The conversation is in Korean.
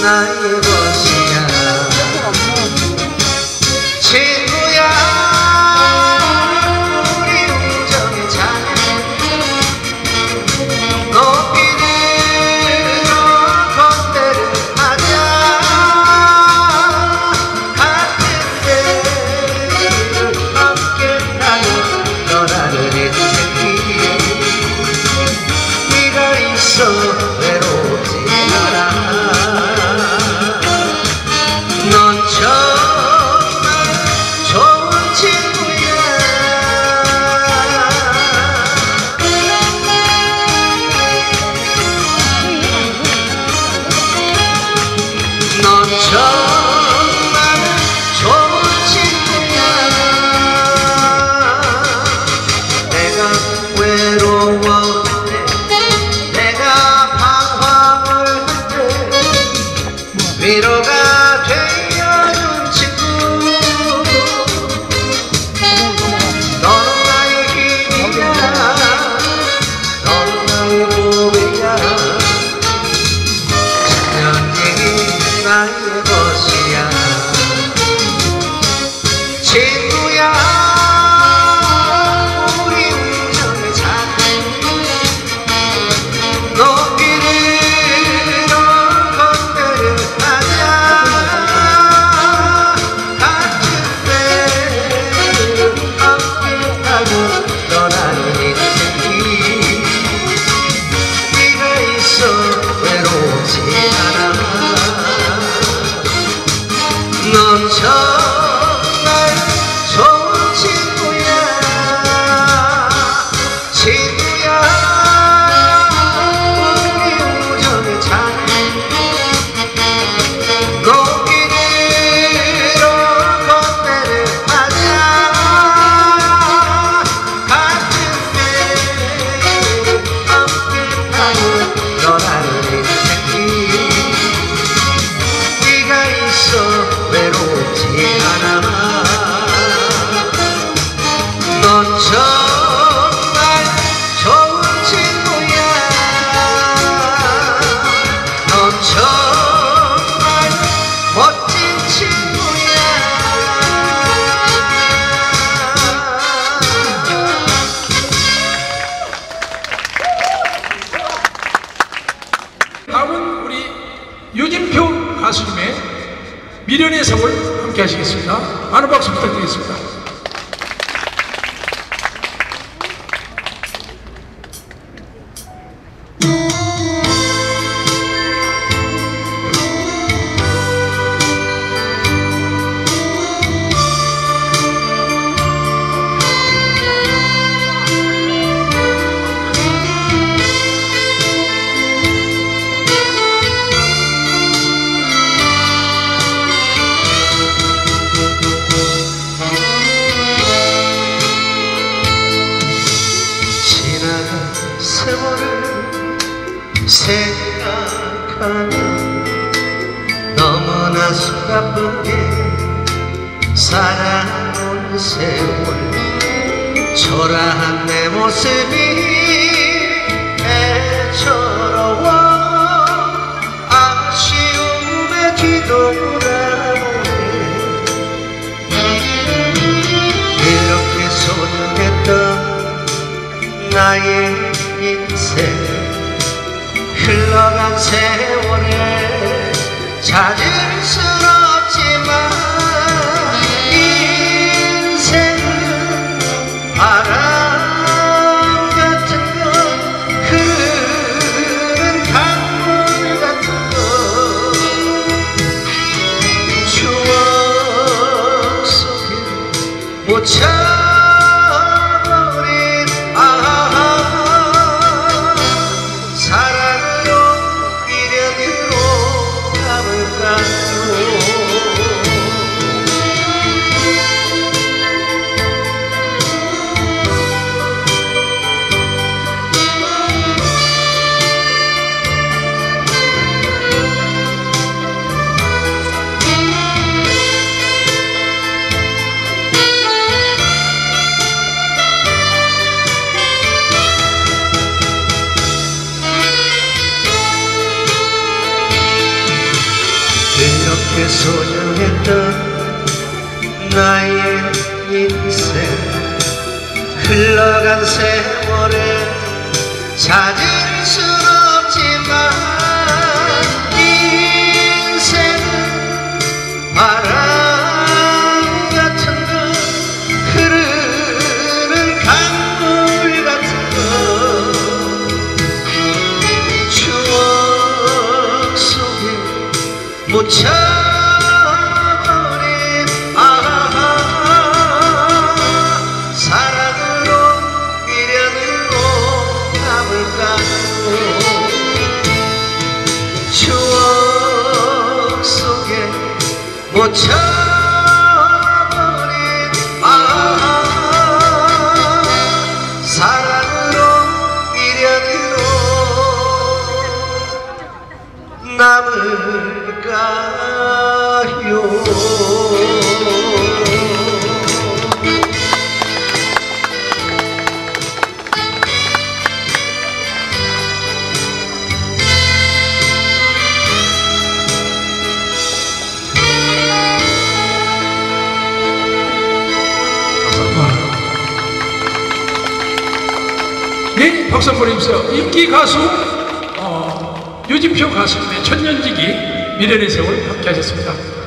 나의 것이야 친구야 우리 우정의 잔 높이 들어 건배를 하자. 같은 데를 함께 가는 너라는 인생이 네가 있어 show. love. 넌 정말 멋진 친구야 다음은 우리 유진표 가수님의 미련의 세월 함께 하시겠습니다. 많은 박수 부탁드리겠습니다. 세월을 생각하면 너무나 수가쁘게 살아온 세월 초라한 내 모습이 애처로워. 아쉬움에 뒤돌아보네 이렇게 소중했던 나의 인생 흘러간 세월에 찾을 순 없지만 인생은 바람 같은 것 강물 같은 것 추억 속에 묻혀버 나의 인생. 흘러간 세월에 찾을 순 없지만 인생은 바람 같은 것 흐르는 강물 같은 것 추억 속에 묻혀 묻 네, 박수 한번 해주세요. 인기 가수 어, 유진표 가수님의 천년지기 미련의 세월 함께 하셨습니다.